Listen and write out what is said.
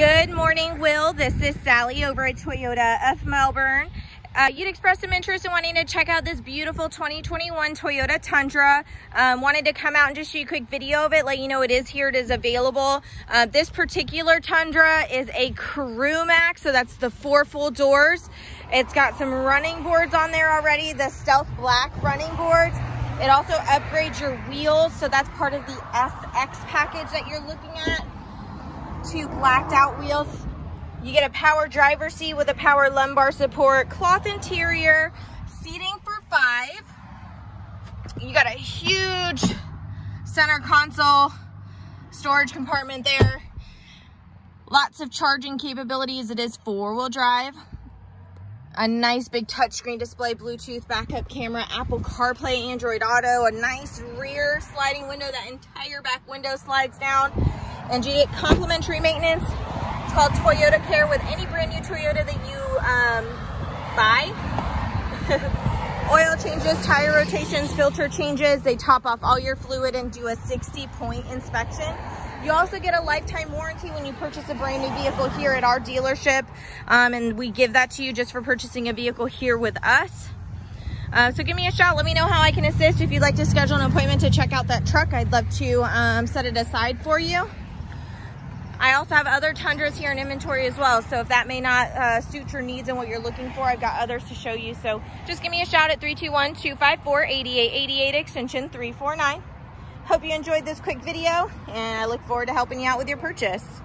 Good morning, Will. This is Salee over at Toyota of Melbourne. Uh, you'd expressed some interest in wanting to check out this beautiful 2021 Toyota Tundra. Um, wanted to come out and just show you a quick video of it, let you know it is here, it is available. Uh, this particular Tundra is a Crew Max, so that's the four full doors. It's got some running boards on there already, the Stealth Black running boards. It also upgrades your wheels, so that's part of the SX package that you're looking at two blacked out wheels. You get a power driver seat with a power lumbar support, cloth interior, seating for five. You got a huge center console, storage compartment there. Lots of charging capabilities. It is four wheel drive. A nice big touchscreen display, Bluetooth, backup camera, Apple CarPlay, Android Auto, a nice rear sliding window. That entire back window slides down and you get complimentary maintenance. It's called Toyota Care with any brand new Toyota that you um, buy. Oil changes, tire rotations, filter changes. They top off all your fluid and do a 60 point inspection. You also get a lifetime warranty when you purchase a brand new vehicle here at our dealership. Um, and we give that to you just for purchasing a vehicle here with us. Uh, so give me a shout. Let me know how I can assist. If you'd like to schedule an appointment to check out that truck, I'd love to um, set it aside for you. I also have other Tundras here in inventory as well. So if that may not uh, suit your needs and what you're looking for, I've got others to show you. So just give me a shout at 321-254-8888 extension 349. Hope you enjoyed this quick video and I look forward to helping you out with your purchase.